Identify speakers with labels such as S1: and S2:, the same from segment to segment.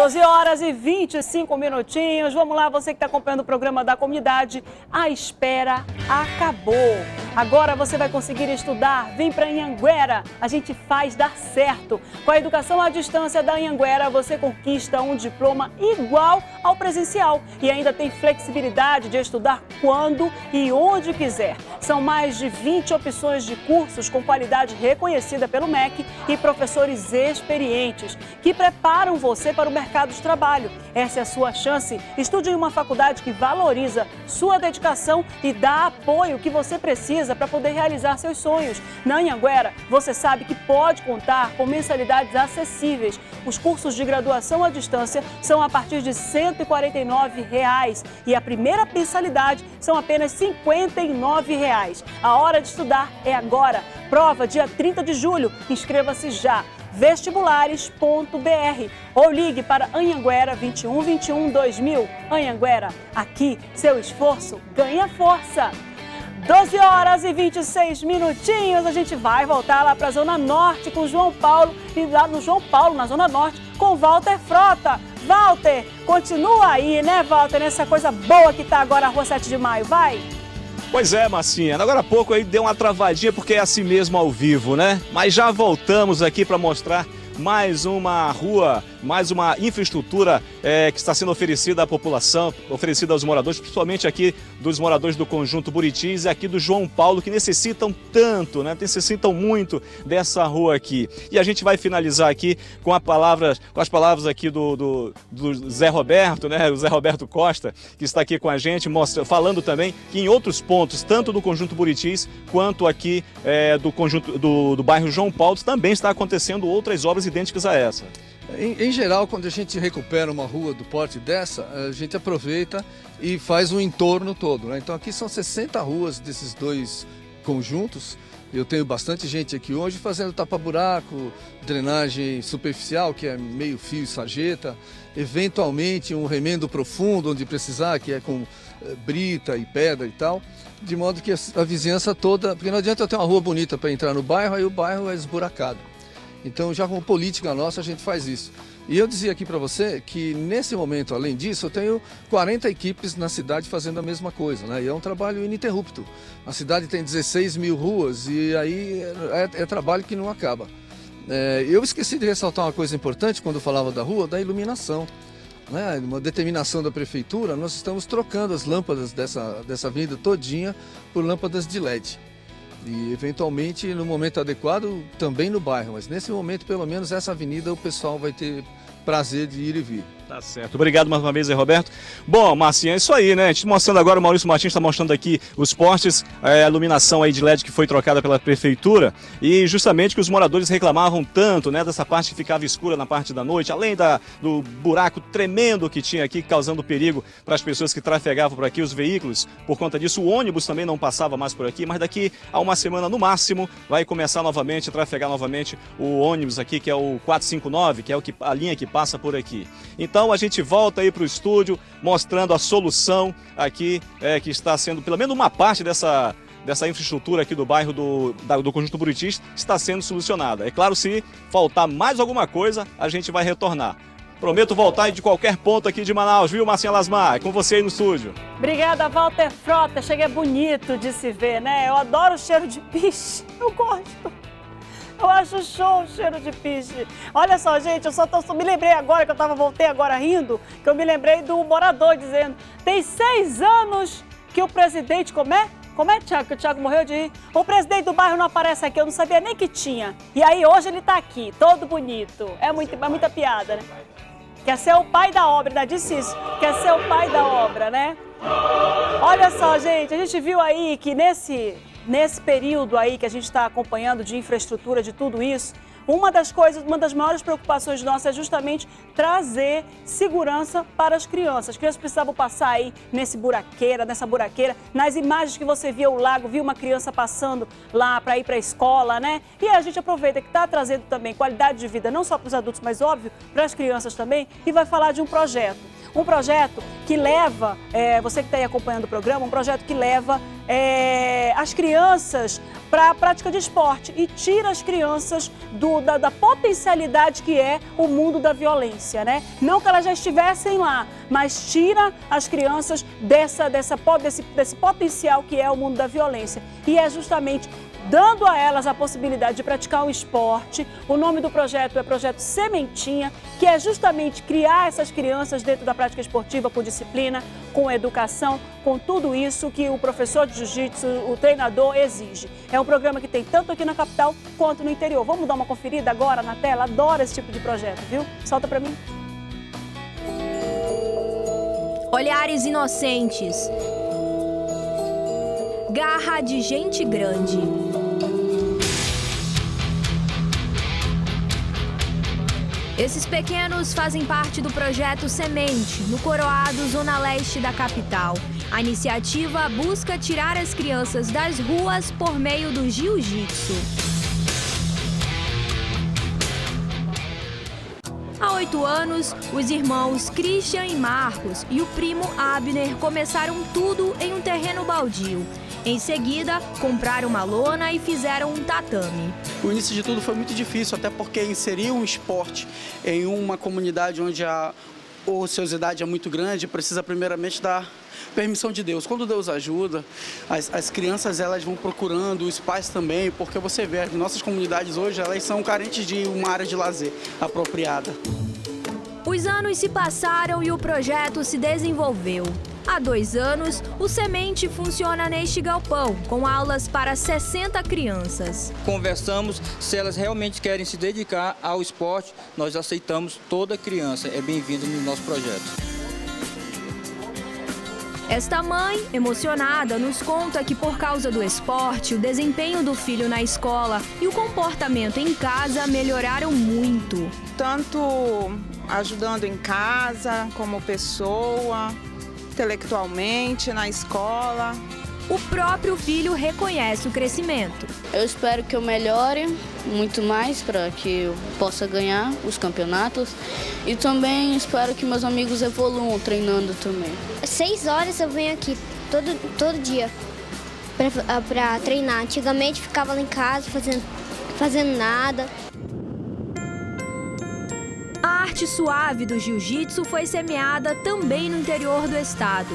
S1: 12 horas e 25 minutinhos. Vamos lá, você que está acompanhando o programa da comunidade. A espera acabou. Agora você vai conseguir estudar. Vem para Anhanguera. A gente faz dar certo. Com a educação à distância da Anhanguera, você conquista um diploma igual ao presencial e ainda tem flexibilidade de estudar quando e onde quiser. São mais de 20 opções de cursos com qualidade reconhecida pelo MEC e professores experientes que preparam você para o mercado de trabalho. Essa é a sua chance. Estude em uma faculdade que valoriza sua dedicação e dá apoio que você precisa para poder realizar seus sonhos. Na Anhanguera, você sabe que pode contar com mensalidades acessíveis. Os cursos de graduação à distância são a partir de R$ 149 reais, e a primeira mensalidade são apenas 59 reais. A hora de estudar é agora. Prova dia 30 de julho. Inscreva-se já vestibulares.br ou ligue para Anhanguera 21 21 2000. Anhanguera, aqui seu esforço ganha força. 12 horas e 26 minutinhos, a gente vai voltar lá para a Zona Norte com João Paulo e lá no João Paulo, na Zona Norte, com Walter Frota. Walter, continua aí, né, Walter, nessa coisa boa que tá agora a Rua 7 de Maio, vai!
S2: Pois é, Marcinha. Agora há pouco aí deu uma travadinha porque é assim mesmo ao vivo, né? Mas já voltamos aqui para mostrar mais uma rua, mais uma infraestrutura é, que está sendo oferecida à população, oferecida aos moradores, principalmente aqui dos moradores do Conjunto Buritis e aqui do João Paulo, que necessitam tanto, né? necessitam muito dessa rua aqui. E a gente vai finalizar aqui com, a palavra, com as palavras aqui do, do, do Zé Roberto, né? o Zé Roberto Costa, que está aqui com a gente, mostra, falando também que em outros pontos, tanto do Conjunto Buritis quanto aqui é, do, conjunto, do, do bairro João Paulo, também está acontecendo outras obras idênticas a essa.
S3: Em, em, geral, quando a gente recupera uma rua do porte dessa, a gente aproveita e faz um entorno todo. Né? Então aqui são 60 ruas desses dois conjuntos. Eu tenho bastante gente aqui hoje fazendo tapa-buraco, drenagem superficial, que é meio fio e sarjeta, eventualmente um remendo profundo onde precisar, que é com eh, brita e pedra e tal, de modo que a vizinhança toda, porque não adianta eu ter uma rua bonita para entrar no bairro, aí o bairro é esburacado. Então, já como política nossa, a gente faz isso. E eu dizia aqui para você que nesse momento, além disso, eu tenho 40 equipes na cidade fazendo a mesma coisa, né? E é um trabalho ininterrupto. A cidade tem 16 mil ruas e aí é, é trabalho que não acaba. É, eu esqueci de ressaltar uma coisa importante quando falava da rua, da iluminação. Né? Uma determinação da prefeitura, nós estamos trocando as lâmpadas dessa, dessa avenida todinha por lâmpadas de LED e eventualmente no momento adequado também no bairro, mas nesse momento pelo menos essa avenida o pessoal vai ter prazer de ir e vir.
S2: Tá certo. Obrigado mais uma vez aí, Roberto. Bom, Marcinha, é isso aí, né? A gente mostrando agora, o Maurício Martins está mostrando aqui os postes, é, a iluminação aí de LED que foi trocada pela prefeitura e justamente que os moradores reclamavam tanto, né, dessa parte que ficava escura na parte da noite, além da, do buraco tremendo que tinha aqui, causando perigo para as pessoas que trafegavam por aqui, os veículos. Por conta disso, o ônibus também não passava mais por aqui, mas daqui a uma semana no máximo vai começar novamente a trafegar novamente o ônibus aqui, que é o 459, que é o que, a linha que passa por aqui. Então, então a gente volta aí para o estúdio mostrando a solução aqui é, que está sendo, pelo menos uma parte dessa, dessa infraestrutura aqui do bairro do, da, do Conjunto Buritis está sendo solucionada. É claro, se faltar mais alguma coisa, a gente vai retornar. Prometo voltar de qualquer ponto aqui de Manaus, viu, Marcinha Lasmar? É com você aí no estúdio.
S1: Obrigada, Walter Frota. Chega é bonito de se ver, né? Eu adoro o cheiro de piche. Eu gosto. Eu acho show o cheiro de piche. Olha só, gente, eu só tô, me lembrei agora que eu tava, voltei agora rindo, que eu me lembrei do morador dizendo, tem seis anos que o presidente, como é? Como é, Tiago, que o Tiago morreu de rir? O presidente do bairro não aparece aqui, eu não sabia nem que tinha. E aí hoje ele tá aqui, todo bonito. É, muito, é muita piada, né? Quer ser o pai da obra, ainda disse isso. Quer ser o pai da obra, né? Olha só, gente, a gente viu aí que nesse nesse período aí que a gente está acompanhando de infraestrutura, de tudo isso, uma das coisas, uma das maiores preocupações nossas é justamente trazer segurança para as crianças. As crianças precisavam passar aí nesse buraqueira, nessa buraqueira. Nas imagens que você via o lago, viu uma criança passando lá para ir para a escola, né? E a gente aproveita que está trazendo também qualidade de vida, não só para os adultos, mas óbvio, para as crianças também, e vai falar de um projeto Um projeto que leva, é, você que está aí acompanhando o programa, um projeto que leva é, as crianças para a prática de esporte e tira as crianças do, da, da, potencialidade que é o mundo da violência, né? Não que elas já estivessem lá, mas tira as crianças dessa, dessa, desse, desse potencial que é o mundo da violência. E é justamente dando a elas a possibilidade de praticar um esporte. O nome do projeto é Projeto Sementinha, que é justamente criar essas crianças dentro da prática esportiva com disciplina, com educação, com tudo isso que o professor de jiu-jitsu, o treinador exige. É um programa que tem tanto aqui na capital quanto no interior. Vamos dar uma conferida agora na tela? Adoro esse tipo de projeto, viu? Solta para mim.
S4: Olhares inocentes. Garra de gente grande. Esses pequenos fazem parte do projeto Semente, no Coroado, zona leste da capital. A iniciativa busca tirar as crianças das ruas por meio do jiu-jitsu. Há oito anos, os irmãos Christian e Marcos e o primo Abner começaram tudo em um terreno baldio. Em seguida, compraram uma lona e fizeram um tatame.
S5: O início de tudo foi muito difícil, até porque inserir um esporte em uma comunidade onde a ociosidade é muito grande, precisa primeiramente dar permissão de Deus. Quando Deus ajuda, as, as crianças elas vão procurando, os pais também, porque você vê, as nossas comunidades hoje elas são carentes de uma área de lazer apropriada.
S4: Os anos se passaram e o projeto se desenvolveu. Há dois anos, o Semente funciona neste galpão, com aulas para 60 crianças.
S6: Conversamos se elas realmente querem se dedicar ao esporte, nós aceitamos toda criança, é bem-vindo no nosso projeto.
S4: Esta mãe, emocionada, nos conta que por causa do esporte, o desempenho do filho na escola e o comportamento em casa melhoraram muito.
S7: Tanto ajudando em casa, como pessoa, intelectualmente, na escola.
S4: O próprio filho reconhece o crescimento.
S8: Eu espero que eu melhore muito mais para que eu possa ganhar os campeonatos e também espero que meus amigos evoluam treinando também.
S9: Seis horas eu venho aqui todo, todo dia para treinar. Antigamente ficava lá em casa fazendo, fazendo nada.
S4: A arte suave do jiu-jitsu foi semeada também no interior do estado.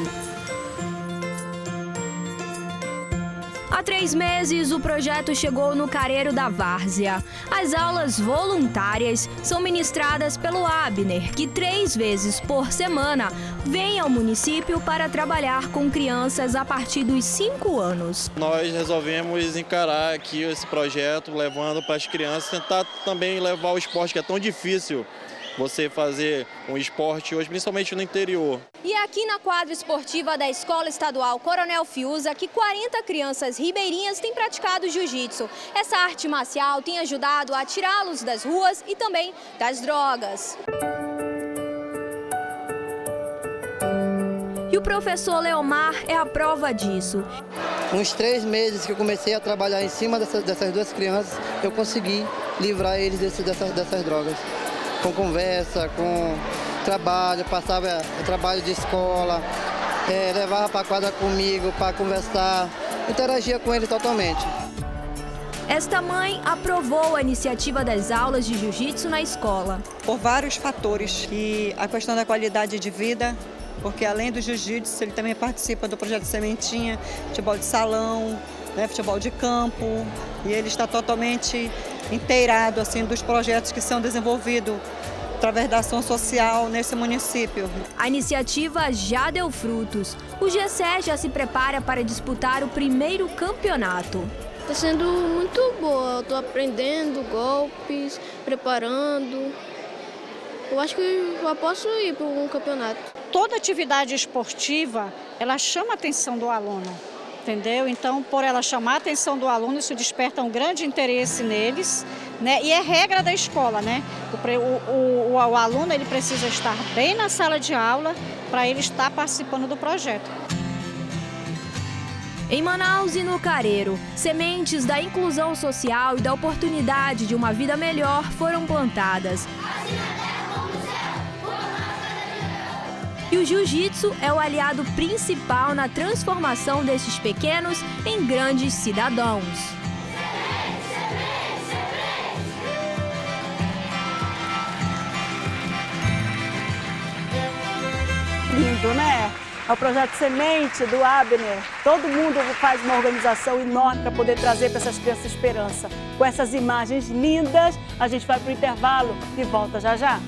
S4: Há três meses, o projeto chegou no Careiro da Várzea. As aulas voluntárias são ministradas pelo Abner, que três vezes por semana vem ao município para trabalhar com crianças a partir dos cinco anos.
S10: Nós resolvemos encarar aqui esse projeto, levando para as crianças, tentar também levar o esporte que é tão difícil você fazer um esporte hoje, principalmente no interior.
S4: E é aqui na quadra esportiva da Escola Estadual Coronel Fiuza que 40 crianças ribeirinhas têm praticado jiu-jitsu. Essa arte marcial tem ajudado a tirá-los das ruas e também das drogas. E o professor Leomar é a prova disso.
S11: Uns três meses que eu comecei a trabalhar em cima dessas, dessas duas crianças, eu consegui livrar eles desse, dessas, dessas drogas com conversa, com trabalho, passava trabalho de escola, é, levava para a quadra comigo para conversar, interagia com ele totalmente.
S4: Esta mãe aprovou a iniciativa das aulas de jiu-jitsu na escola.
S12: Por vários fatores, e a questão da qualidade de vida, porque além do jiu-jitsu, ele também participa do projeto Sementinha, futebol de salão, né, futebol de campo, e ele está totalmente inteirado assim dos projetos que são desenvolvidos através da ação social nesse município.
S4: A iniciativa já deu frutos. O GC já se prepara para disputar o primeiro campeonato.
S9: Está sendo muito boa, estou aprendendo golpes, preparando. Eu acho que já posso ir para um campeonato.
S13: Toda atividade esportiva, ela chama a atenção do aluno entendeu? Então, por ela chamar a atenção do aluno, isso desperta um grande interesse neles, né? E é regra da escola, né? O, o, o, o aluno ele precisa estar bem na sala de aula para ele estar participando do projeto.
S4: Em Manaus e no Careiro, sementes da inclusão social e da oportunidade de uma vida melhor foram plantadas. E o jiu-jitsu é o aliado principal na transformação desses pequenos em grandes cidadãos.
S1: Lindo, né? É o projeto Semente do Abner. Todo mundo faz uma organização enorme para poder trazer para essas crianças esperança. Com essas imagens lindas, a gente vai para o intervalo e volta já já.